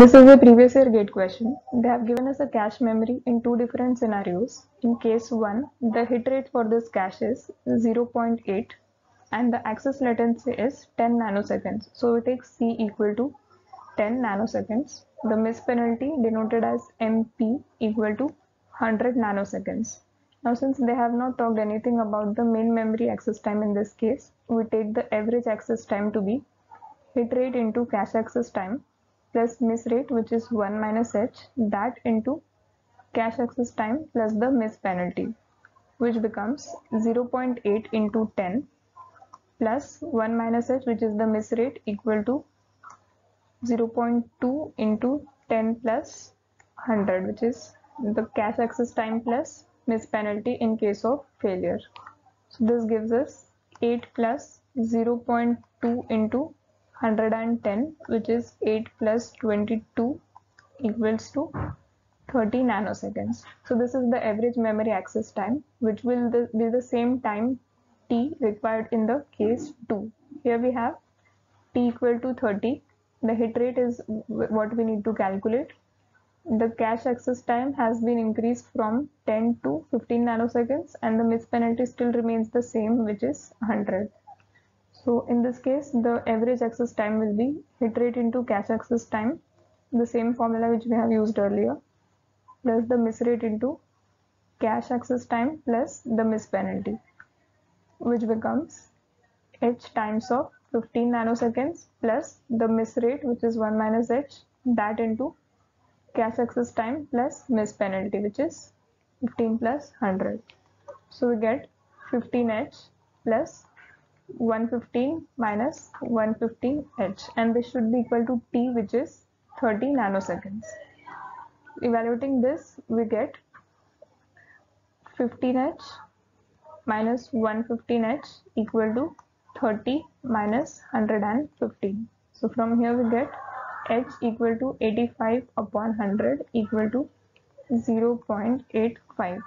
This is a previous year gate question. They have given us a cache memory in two different scenarios. In case 1, the hit rate for this cache is 0.8 and the access latency is 10 nanoseconds. So we take C equal to 10 nanoseconds. The miss penalty denoted as MP equal to 100 nanoseconds. Now since they have not talked anything about the main memory access time in this case, we take the average access time to be hit rate into cache access time plus miss rate which is 1 minus h that into cache access time plus the miss penalty which becomes 0.8 into 10 plus 1 minus h which is the miss rate equal to 0.2 into 10 plus 100 which is the cache access time plus miss penalty in case of failure. So this gives us 8 plus 0.2 into 110 which is 8 plus 22 equals to 30 nanoseconds. So this is the average memory access time which will be the same time t required in the case 2. Here we have t equal to 30. The hit rate is what we need to calculate. The cache access time has been increased from 10 to 15 nanoseconds and the miss penalty still remains the same which is 100. So in this case, the average access time will be hit rate into cache access time, the same formula which we have used earlier, plus the miss rate into cache access time plus the miss penalty, which becomes h times of 15 nanoseconds plus the miss rate which is 1 minus h that into cache access time plus miss penalty which is 15 plus 100. So we get 15h plus 115 minus 115 h and this should be equal to t which is 30 nanoseconds. Evaluating this we get 15h minus 115h equal to 30 minus 115. So from here we get h equal to 85 upon 100 equal to 0.85.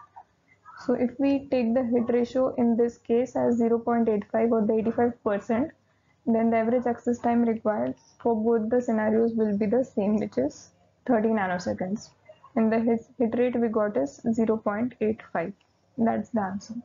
So if we take the hit ratio in this case as 0.85 or the 85%, then the average access time required for both the scenarios will be the same, which is 30 nanoseconds. And the hit, rate we got is 0.85. That's the answer.